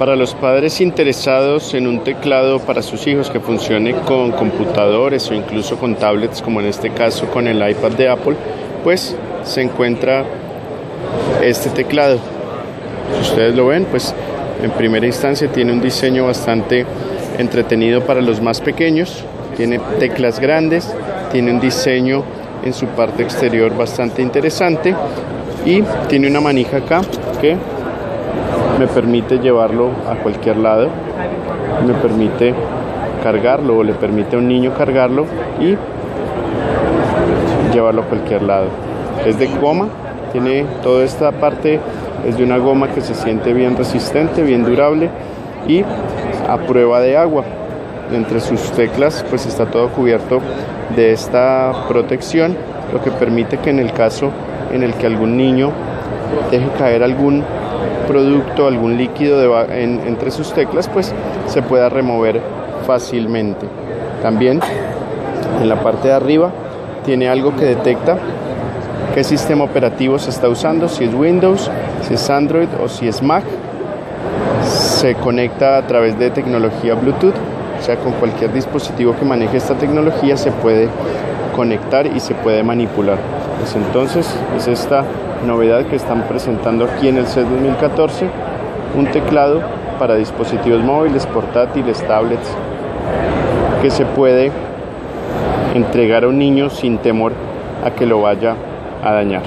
Para los padres interesados en un teclado para sus hijos que funcione con computadores o incluso con tablets, como en este caso con el iPad de Apple, pues se encuentra este teclado. Ustedes lo ven, pues en primera instancia tiene un diseño bastante entretenido para los más pequeños, tiene teclas grandes, tiene un diseño en su parte exterior bastante interesante y tiene una manija acá que me permite llevarlo a cualquier lado, me permite cargarlo o le permite a un niño cargarlo y llevarlo a cualquier lado. Es de goma, tiene toda esta parte, es de una goma que se siente bien resistente, bien durable y a prueba de agua. Entre sus teclas pues está todo cubierto de esta protección, lo que permite que en el caso en el que algún niño deje caer algún producto, algún líquido entre sus teclas, pues se pueda remover fácilmente. También en la parte de arriba tiene algo que detecta qué sistema operativo se está usando, si es Windows, si es Android o si es Mac. Se conecta a través de tecnología Bluetooth, o sea, con cualquier dispositivo que maneje esta tecnología se puede conectar y se puede manipular. Pues entonces es esta novedad que están presentando aquí en el CES 2014, un teclado para dispositivos móviles, portátiles, tablets, que se puede entregar a un niño sin temor a que lo vaya a dañar.